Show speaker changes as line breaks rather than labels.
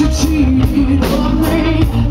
you cheated on me?